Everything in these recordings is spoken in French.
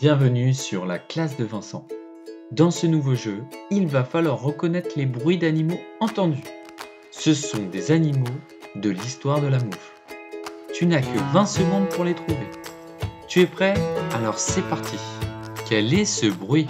Bienvenue sur la classe de Vincent. Dans ce nouveau jeu, il va falloir reconnaître les bruits d'animaux entendus. Ce sont des animaux de l'histoire de la mouffe. Tu n'as que 20 secondes pour les trouver. Tu es prêt? Alors c'est parti. Quel est ce bruit?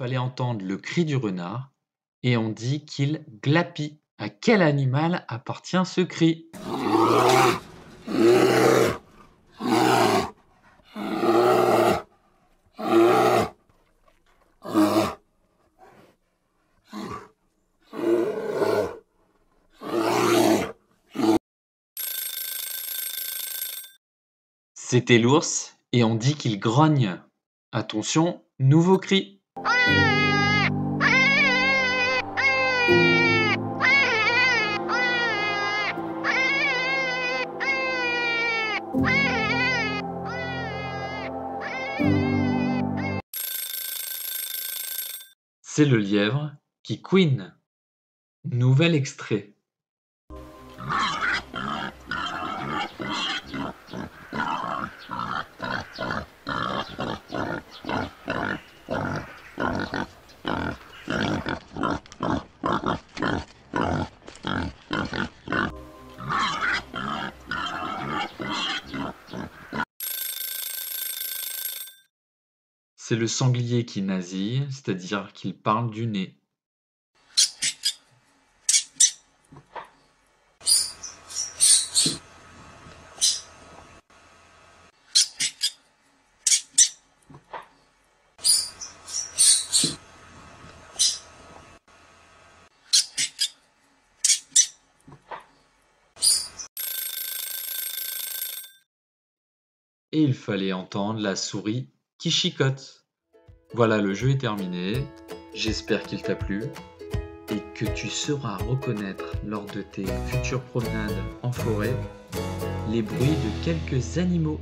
Fallait entendre le cri du renard et on dit qu'il glapit. À quel animal appartient ce cri? C'était l'ours et on dit qu'il grogne. Attention, nouveau cri. C'est le lièvre qui couine. Nouvel extrait. C'est le sanglier qui nasille, c'est-à-dire qu'il parle du nez. Et il fallait entendre la souris qui chicote. Voilà, le jeu est terminé. J'espère qu'il t'a plu et que tu sauras reconnaître lors de tes futures promenades en forêt les bruits de quelques animaux